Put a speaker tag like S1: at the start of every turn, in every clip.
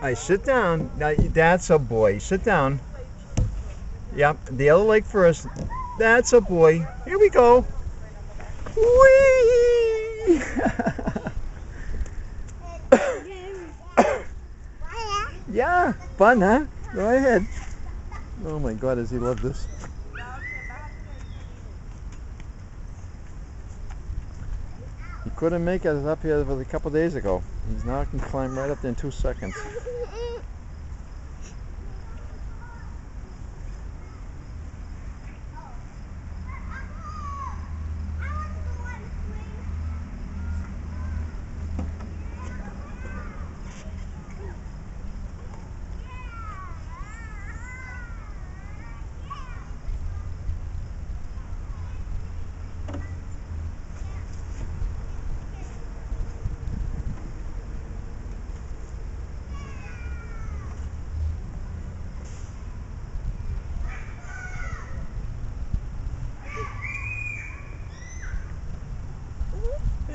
S1: All right, sit down. Now, that's a boy. Sit down. Yep, the other leg first. That's a boy. Here we go. Whee! yeah, fun, huh? Go ahead. Oh my God, does he love this? He couldn't make it up here a couple days ago. He's now can climb right up there in two seconds.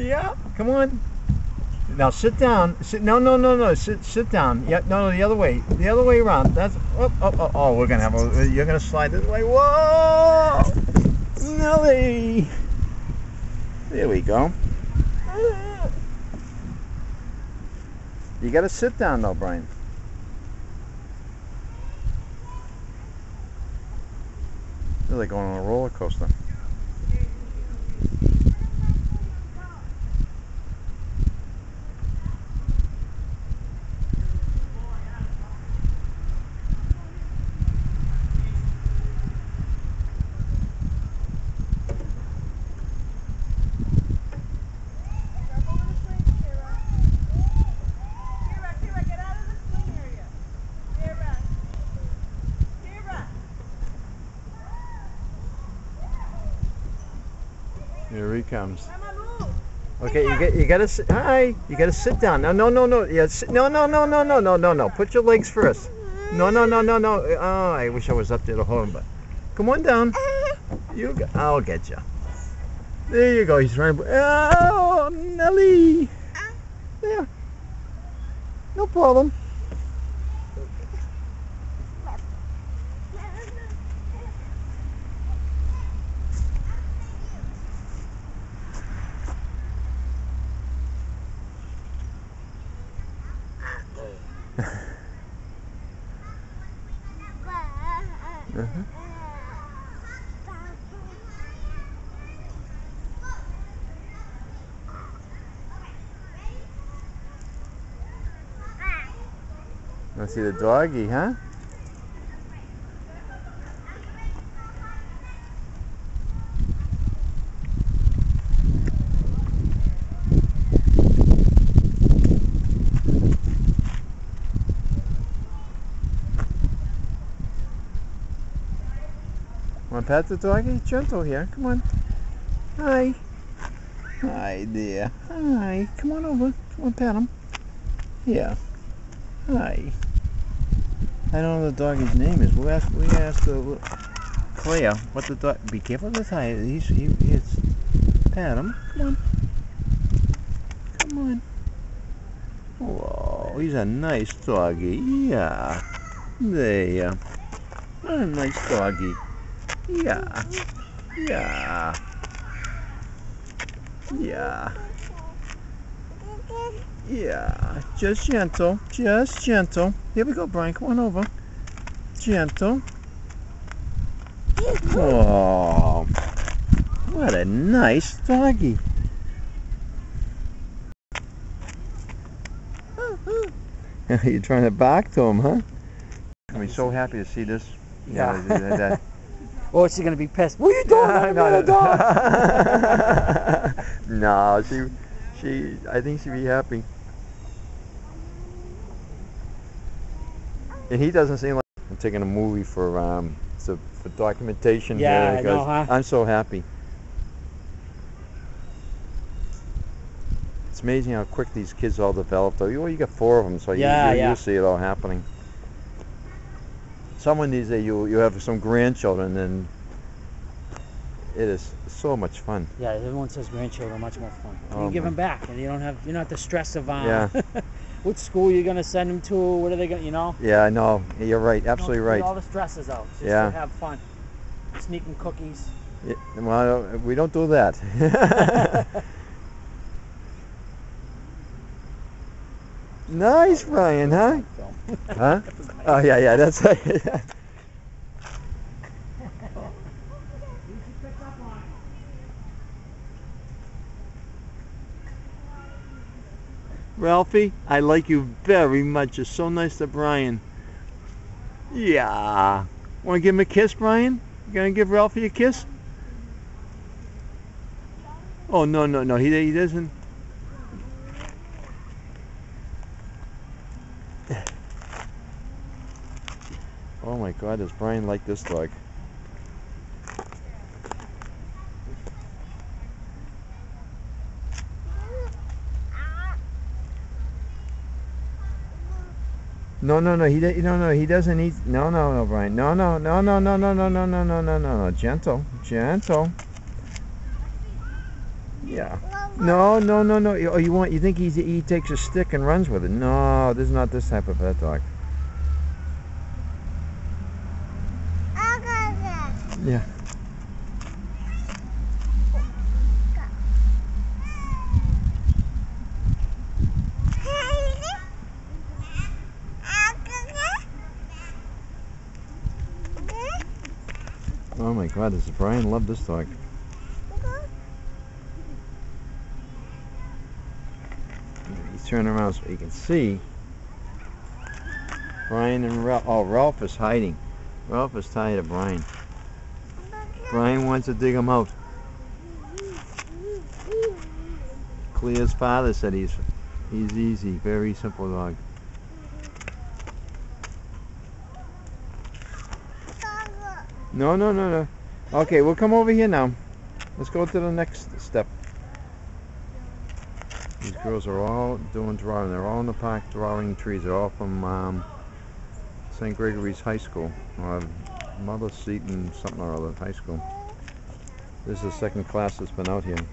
S1: Yeah, come on. Now sit down. Sit. No, no, no, no. Sit. Sit down. Yeah. No, no. The other way. The other way around. That's. Oh, oh, oh. oh we're gonna have a. You're gonna slide this way. Whoa, Nelly. There we go. You gotta sit down though, Brian. You're like going on a roller coaster. Here he comes. Okay, you get you gotta sit. Hi, you gotta sit down. No, no, no, no. Yeah, sit, no, no, no, no, no, no, no, no. Put your legs first. No, no, no, no, no. Oh, I wish I was up there to hold him, but come on down. You, I'll get you. There you go. He's running. Oh, Nelly. Yeah. No problem. Uh-huh. Want to see the doggy, huh? Want pet the doggy? Gentle here. Come on. Hi. Hi dear. Hi. Come on over. Come on, pat him. Yeah. Hi. I don't know the doggy's name is. We asked. We asked uh, Claire what the dog. Be careful with the eye. He's he, he's pat him. Come on. Come on. Whoa, he's a nice doggy. Yeah. There. What a nice doggy. Yeah. Yeah. Yeah. Yeah. Just gentle. Just gentle. Here we go, Brian. Come on over. Gentle. Oh. What a nice doggy. You're trying to back to him, huh? I mean, so happy to see this.
S2: Yeah.
S1: that- that-
S2: Or is she gonna be pissed? What are you doing?
S1: no,
S2: I'm
S1: no,
S2: a
S1: no.
S2: dog.
S1: no, she, she, I think she'd be happy. And he doesn't seem like I'm taking a movie for um, so for documentation
S2: Yeah,
S1: here
S2: I know, huh?
S1: I'm so happy. It's amazing how quick these kids all develop. Though, you, you got four of them, so
S2: Yeah,
S1: you, you,
S2: yeah.
S1: you see it all happening. Someone needs that you you have some grandchildren and it is so much fun.
S2: Yeah, everyone says grandchildren are much more fun.
S1: Oh
S2: you give them back, and you don't have you don't have the stress of uh,
S1: Yeah.
S2: Which school you're gonna send them to? What are they gonna, you know?
S1: Yeah, I know. You're right. Absolutely right.
S2: All the stresses out. Just
S1: Yeah.
S2: to have fun. Sneaking cookies.
S1: Yeah, well, we don't do that. nice, Ryan, huh? Huh?
S2: That was nice.
S1: Oh yeah, yeah. That's it. Ralphie, I like you very much. You're so nice to Brian. Yeah. Want to give him a kiss, Brian? You gonna give Ralphie a kiss? Oh no, no, no. He he doesn't. Oh my God, does Brian like this dog? No, no, no. He no, no. He doesn't eat. No, no, no, Brian. No, no, no, no, no, no, no, no, no, no, no, no, no. Gentle, gentle. Yeah. No, no, no, no. Oh, you want? You think he's, he takes a stick and runs with it? No, this is not this type of pet dog. Yeah. Oh my God, does Brian love this dog? He's turning around so you can see. Brian and Ralph. Oh, Ralph is hiding. Ralph is tired of Brian. Brian wants to dig him out. Clea's father said he's he's easy, very simple dog. No, no, no, no. Okay, we'll come over here now. Let's go to the next step. These girls are all doing drawing. They're all in the park drawing trees. They're all from um, St. Gregory's High School, or Mother Seton something or other high school. This is the second class that's been out here.